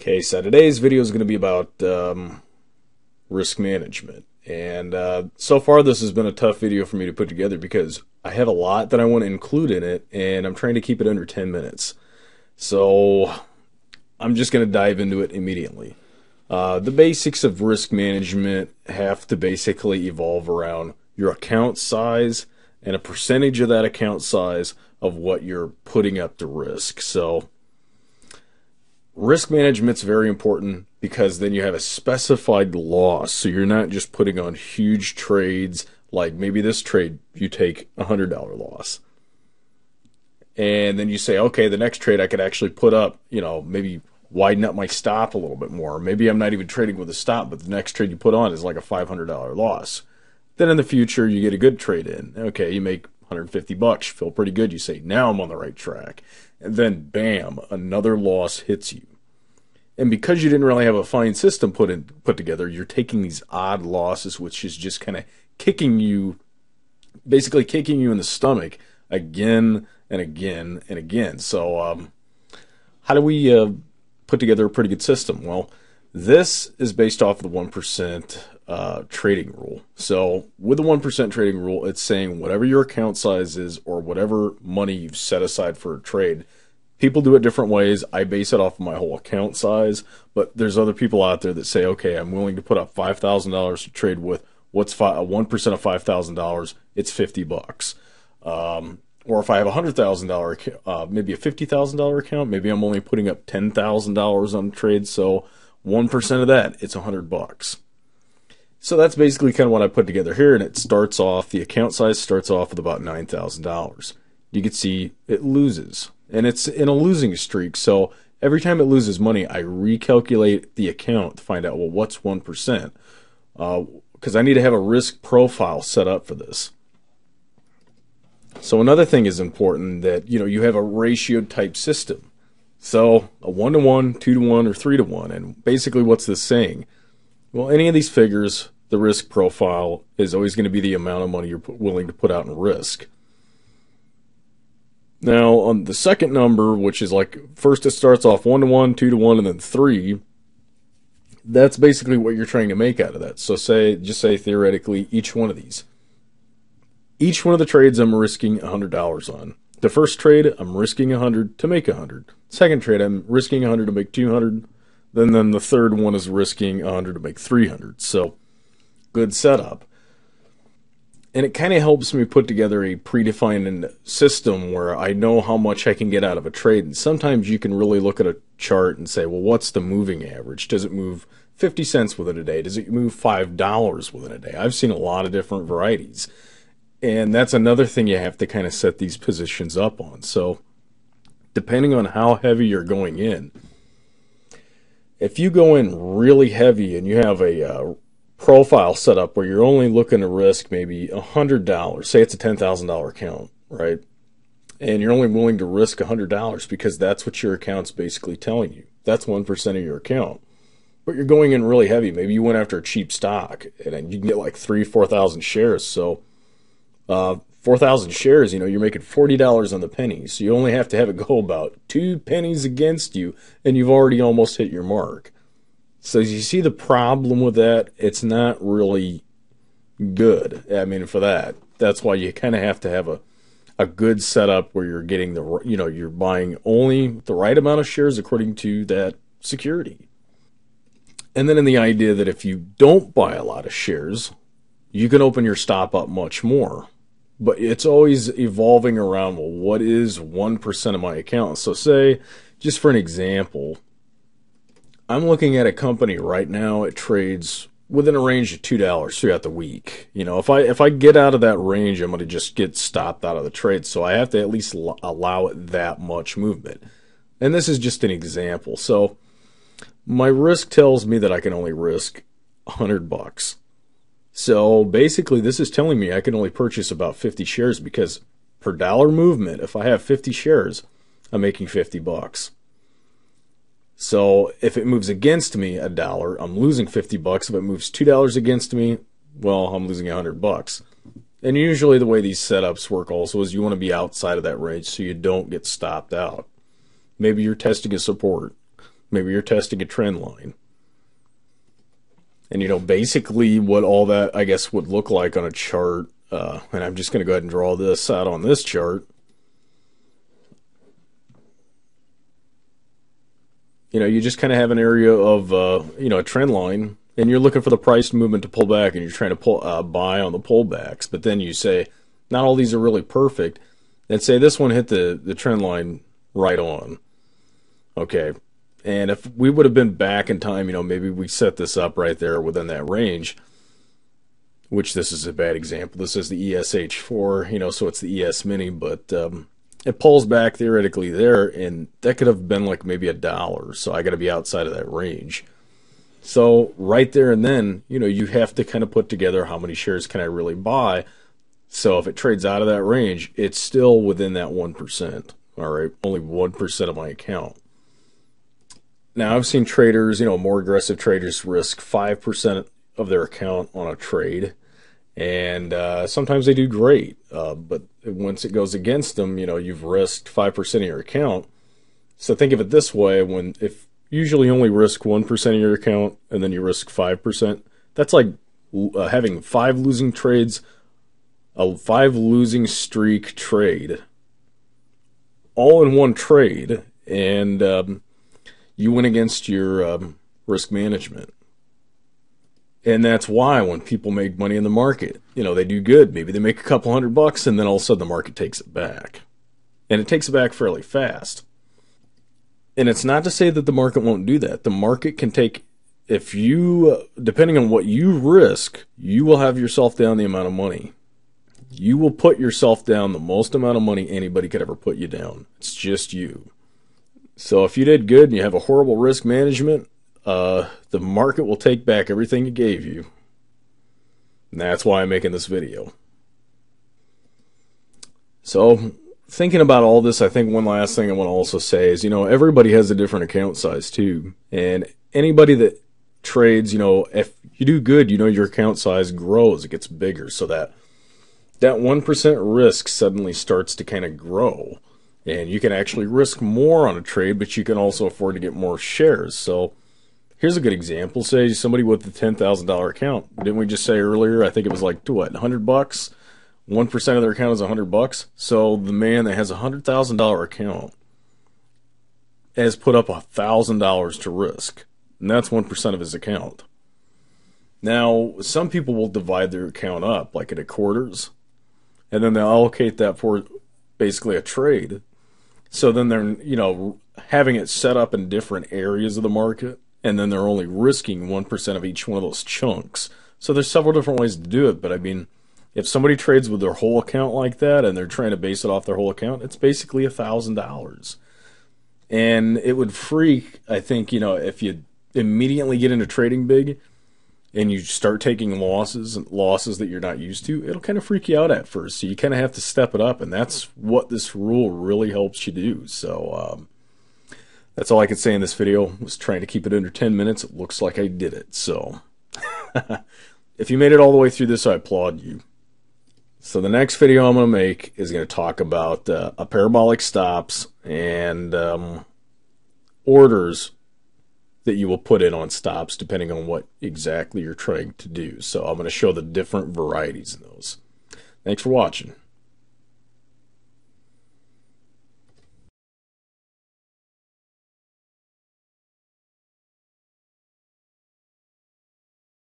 Okay, so today's video is going to be about um, risk management. And uh, so far, this has been a tough video for me to put together because I have a lot that I want to include in it, and I'm trying to keep it under 10 minutes. So I'm just going to dive into it immediately. Uh, the basics of risk management have to basically evolve around your account size and a percentage of that account size of what you're putting up to risk. So risk management's very important because then you have a specified loss. So you're not just putting on huge trades like maybe this trade you take a hundred dollar loss. And then you say, okay, the next trade I could actually put up, you know, maybe widen up my stop a little bit more. Maybe I'm not even trading with a stop, but the next trade you put on is like a $500 loss. Then in the future, you get a good trade in. Okay, you make 150 bucks, feel pretty good. You say, now I'm on the right track. And then bam, another loss hits you. And because you didn't really have a fine system put in put together, you're taking these odd losses, which is just kind of kicking you, basically kicking you in the stomach again and again and again. So, um, how do we uh, put together a pretty good system? Well, this is based off the one percent uh, trading rule. So, with the one percent trading rule, it's saying whatever your account size is or whatever money you've set aside for a trade people do it different ways. I base it off of my whole account size, but there's other people out there that say, okay, I'm willing to put up five thousand dollars to trade with. What's one percent of five thousand dollars? It's fifty bucks. Um, or if I have a hundred thousand uh, maybe a fifty thousand dollar account, maybe I'm only putting up ten thousand dollars on trade. So one percent of that, it's a hundred bucks. So that's basically kind of what I put together here, and it starts off. The account size starts off with about nine thousand dollars. You can see it loses and it's in a losing streak. So every time it loses money, I recalculate the account to find out well what's one percent, because uh, I need to have a risk profile set up for this. So another thing is important that you know you have a ratio type system. So a one to one, two to one, or three to one, and basically what's this saying? Well, any of these figures, the risk profile is always going to be the amount of money you're willing to put out in risk. Now, on the second number, which is like first it starts off 1 to 1, 2 to 1, and then 3, that's basically what you're trying to make out of that. So, say, just say theoretically, each one of these. Each one of the trades I'm risking $100 on. The first trade, I'm risking 100 to make 100. Second trade, I'm risking 100 to make 200. Then, then the third one is risking 100 to make 300. So, good setup and it kind of helps me put together a predefined system where I know how much I can get out of a trade. And sometimes you can really look at a chart and say, well, what's the moving average? Does it move 50 cents within a day? Does it move $5 within a day? I've seen a lot of different varieties. And that's another thing you have to kind of set these positions up on. So, depending on how heavy you're going in, if you go in really heavy and you have a uh, profile set up where you're only looking to risk maybe $100, say it's a $10,000 account, right? And you're only willing to risk $100 because that's what your account's basically telling you. That's 1% of your account. But you're going in really heavy. Maybe you went after a cheap stock and you can get like three, 4,000 shares. So, uh, 4,000 shares, you know, you're making $40 on the penny. So you only have to have it go about two pennies against you and you've already almost hit your mark. So you see the problem with that? It's not really good. I mean, for that, that's why you kind of have to have a a good setup where you're getting the you know you're buying only the right amount of shares according to that security. And then in the idea that if you don't buy a lot of shares, you can open your stop up much more. But it's always evolving around well, what is 1% of my account? So, say, just for an example, I'm looking at a company right now. It trades within a range of two dollars throughout the week. You know, if I if I get out of that range, I'm going to just get stopped out of the trade. So I have to at least l- allow it that much movement. And this is just an example. So my risk tells me that I can only risk 100 bucks. So basically, this is telling me I can only purchase about 50 shares because per dollar movement, if I have 50 shares, I'm making 50 bucks. So if it moves against me a dollar, I'm losing 50 bucks. If it moves $2 against me, well, I'm losing 100 bucks. And usually the way these setups work also is you want to be outside of that range so you don't get stopped out. Maybe you're testing a support. Maybe you're testing a trend line. And you know, basically what all that I guess would look like on a chart, uh, and I'm just going to go ahead and draw this out on this chart. You know, you just kind of have an area of, uh, you know, a trend line, and you're looking for the price movement to pull back, and you're trying to pull uh, buy on the pullbacks. But then you say, not all these are really perfect, and say this one hit the the trend line right on. Okay, and if we would have been back in time, you know, maybe we set this up right there within that range, which this is a bad example. This is the ESH4, you know, so it's the ES Mini, but um, it pulls back theoretically there, and that could have been like maybe a dollar. So I got to be outside of that range. So right there and then, you know, you have to kind of put together how many shares can I really buy. So if it trades out of that range, it's still within that 1%. All right, only 1% of my account. Now, I've seen traders, you know, more aggressive traders risk 5% of their account on a trade. And uh, sometimes they do great. Uh, but once it goes against them, you know, you've risked 5% of your account. So think of it this way when if usually only risk 1% of your account and then you risk 5%, that's like uh, having five losing trades, a five losing streak trade, all in one trade. And, um, you went against your um, risk management. And that's why when people make money in the market, you know, they do good. Maybe they make a couple hundred bucks and then all of a sudden the market takes it back. And it takes it back fairly fast. And it's not to say that the market won't do that. The market can take, if you, depending on what you risk, you will have yourself down the amount of money. You will put yourself down the most amount of money anybody could ever put you down. It's just you. So if you did good and you have a horrible risk management, uh, the market will take back everything it gave you. And that's why I'm making this video. So, thinking about all this, I think one last thing I want to also say is, you know, everybody has a different account size too. And anybody that trades, you know, if you do good, you know, your account size grows, it gets bigger. So that that 1% risk suddenly starts to kind of grow and you can actually risk more on a trade, but you can also afford to get more shares. So here's a good example. Say somebody with a ten thousand dollar account. Didn't we just say earlier? I think it was like what, hundred bucks. One percent of their account is hundred bucks. So the man that has a hundred thousand dollar account has put up a thousand dollars to risk, and that's one percent of his account. Now, some people will divide their account up like into quarters, and then they'll allocate that for basically a trade. So then they're, you know, having it set up in different areas of the market, and then they're only risking 1% of each one of those chunks. So there's several different ways to do it, but I mean, if somebody trades with their whole account like that and they're trying to base it off their whole account, it's basically a thousand dollars. And it would freak, I think, you know, if you immediately get into trading big, and you start taking losses and losses that you're not used to, it'll kind of freak you out at first. So you kind of have to step it up, and that's what this rule really helps you do. So um, that's all I could say in this video. Was trying to keep it under 10 minutes. It looks like I did it. So if you made it all the way through this, I applaud you. So the next video I'm going to make is going to talk about uh, a parabolic stops and um, orders that you will put in on stops depending on what exactly you're trying to do. So I'm going to show the different varieties in those. Thanks for watching.